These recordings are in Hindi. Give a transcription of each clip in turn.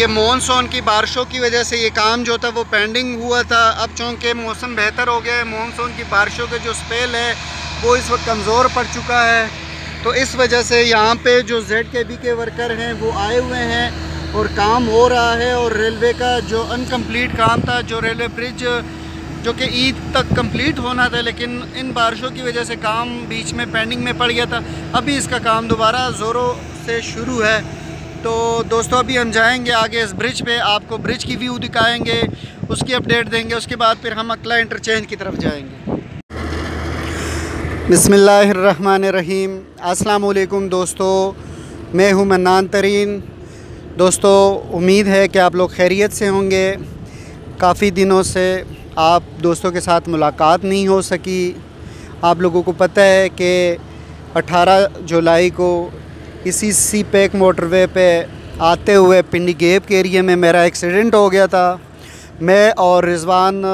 ये मानसून की बारिशों की वजह से ये काम जो था वो पेंडिंग हुआ था। अब चूँकि मौसम बेहतर हो गया है मानसून की बारिशों के जो स्पेल है, वो इस वक्त कमज़ोर पड़ चुका है। तो इस वजह से यहाँ पे जो जेड के बी के वर्कर हैं, वो आए हुए हैं और काम हो रहा है और रेलवे का जो अनकम्प्लीट काम था, जो रेलवे ब्रिज जो कि ईद तक कंप्लीट होना था, लेकिन इन बारिशों की वजह से काम बीच में पेंडिंग में पड़ गया था। अभी इसका काम दोबारा ज़ोरों से शुरू है। तो दोस्तों, अभी हम जाएँगे आगे इस ब्रिज पे। आपको ब्रिज की व्यू दिखाएँगे, उसकी अपडेट देंगे, उसके बाद फिर हम अकला इंटरचेंज की तरफ़ जाएँगे। बिसमीम अस्सलाम दोस्तों, मैं हूँ मन्नान तरीन। दोस्तों, उम्मीद है कि आप लोग खैरियत से होंगे। काफ़ी दिनों से आप दोस्तों के साथ मुलाकात नहीं हो सकी। आप लोगों को पता है कि 18 जुलाई को इसी सी पैक मोटरवे पे आते हुए पिंडी गेप के एरिए में मेरा एक्सीडेंट हो गया था। मैं और रिजवान,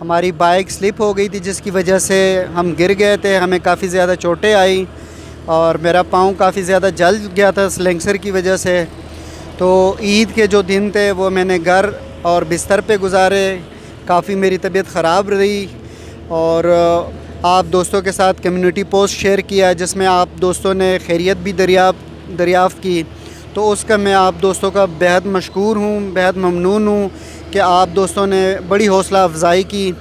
हमारी बाइक स्लिप हो गई थी, जिसकी वजह से हम गिर गए थे, हमें काफ़ी ज़्यादा चोटें आई और मेरा पाँव काफ़ी ज़्यादा जल गया था स्लेंसर की वजह से। तो ईद के जो दिन थे, वो मैंने घर और बिस्तर पे गुजारे। काफ़ी मेरी तबीयत ख़राब रही और आप दोस्तों के साथ कम्युनिटी पोस्ट शेयर किया जिसमें आप दोस्तों ने खैरियत भी दरियाफ़ दरियाफ़त की। तो उसका मैं आप दोस्तों का बेहद मशहूर हूँ, बेहद ममनून हूँ कि आप दोस्तों ने बड़ी हौसला अफजाई की।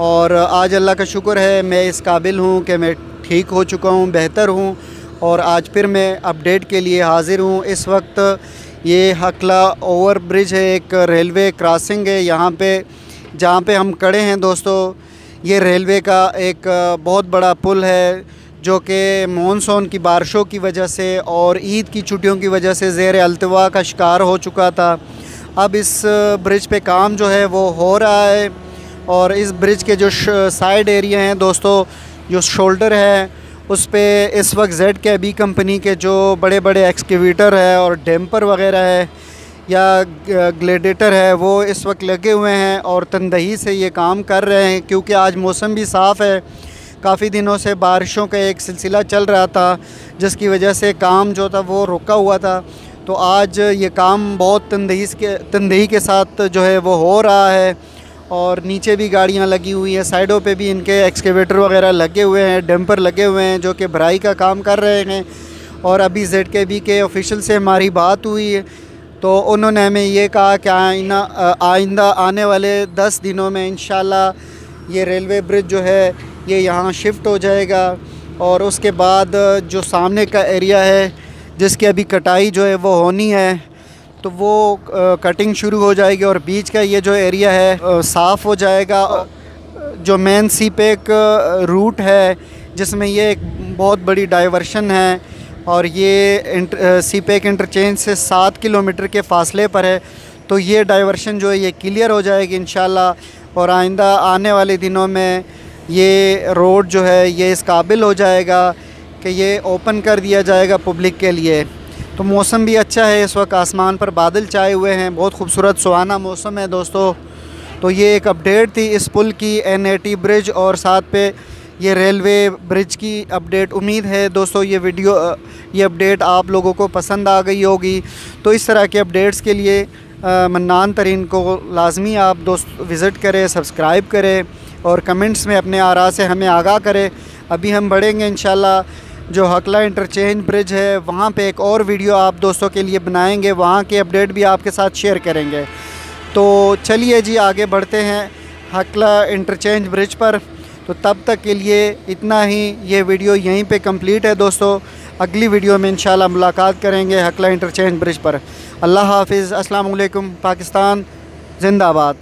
और आज अल्लाह का शुक्र है, मैं इस काबिल हूँ कि मैं ठीक हो चुका हूँ, बेहतर हूँ। और आज फिर मैं अपडेट के लिए हाज़िर हूँ। इस वक्त ये हकला ओवर ब्रिज है, एक रेलवे क्रॉसिंग है यहाँ पे, जहाँ पे हम खड़े हैं दोस्तों। ये रेलवे का एक बहुत बड़ा पुल है, जो कि मानसून की बारिशों की वजह से और ईद की छुट्टियों की वजह से ज़ेर अल्तवा का शिकार हो चुका था। अब इस ब्रिज पे काम जो है वो हो रहा है और इस ब्रिज के जो साइड एरिया हैं दोस्तों, जो शोल्डर है, उस पर इस वक्त जेड के बी कंपनी के जो बड़े बड़े एक्सकेवेटर है और डैम्पर वगैरह है या ग्लेडेटर है, वो इस वक्त लगे हुए हैं और तनदही से ये काम कर रहे हैं, क्योंकि आज मौसम भी साफ़ है। काफ़ी दिनों से बारिशों का एक सिलसिला चल रहा था, जिसकी वजह से काम जो था वो रुका हुआ था। तो आज ये काम बहुत तनदही के, तंदही के साथ जो है वो हो रहा है और नीचे भी गाड़ियाँ लगी हुई हैं, साइडों पे भी इनके एक्सकेवेटर वगैरह लगे हुए हैं, डंपर लगे हुए हैं, जो कि भराई का काम कर रहे हैं। और अभी जेड के बी के ऑफिशियल से हमारी बात हुई है तो उन्होंने हमें ये कहा कि आइंदा आइंदा आने वाले दस दिनों में इन ये रेलवे ब्रिज जो है, ये यहाँ शिफ्ट हो जाएगा। और उसके बाद जो सामने का एरिया है, जिसकी अभी कटाई जो है वो होनी है तो वो कटिंग शुरू हो जाएगी और बीच का ये जो एरिया है साफ़ हो जाएगा। जो मेन सी पेक रूट है, जिसमें ये एक बहुत बड़ी डाइवर्शन है और ये सी पैक इंटरचेंज से सात किलोमीटर के फासले पर है। तो ये डाइवर्शन जो है, ये क्लियर हो जाएगी इन और आइंदा आने वाले दिनों में ये रोड जो है, ये इस काबिल हो जाएगा कि ये ओपन कर दिया जाएगा पब्लिक के लिए। तो मौसम भी अच्छा है इस वक्त, आसमान पर बादल छाए हुए हैं। बहुत खूबसूरत सुहाना मौसम है दोस्तों। तो ये एक अपडेट थी इस पुल की एनएटी ब्रिज और साथ पे ये रेलवे ब्रिज की अपडेट, उम्मीद है दोस्तों ये वीडियो ये अपडेट आप लोगों को पसंद आ गई होगी। तो इस तरह के अपडेट्स के लिए मन्नान तरीन को लाजमी आप दोस्त विज़िट करें, सब्सक्राइब करें और कमेंट्स में अपने आरा से हमें आगाह करें। अभी हम बढ़ेंगे इन जो हकला इंटरचेंज ब्रिज है, वहाँ पे एक और वीडियो आप दोस्तों के लिए बनाएँगे, वहाँ के अपडेट भी आपके साथ शेयर करेंगे। तो चलिए जी, आगे बढ़ते हैं हकला इंटरचेंज ब्रिज पर। तो तब तक के लिए इतना ही, ये वीडियो यहीं पे कंप्लीट है दोस्तों। अगली वीडियो में इंशाल्लाह मुलाकात करेंगे हकला इंटरचेंज ब्रिज पर। अल्लाह हाफिज़ अस्सलाम वालेकुम पाकिस्तान, जिंदाबाद।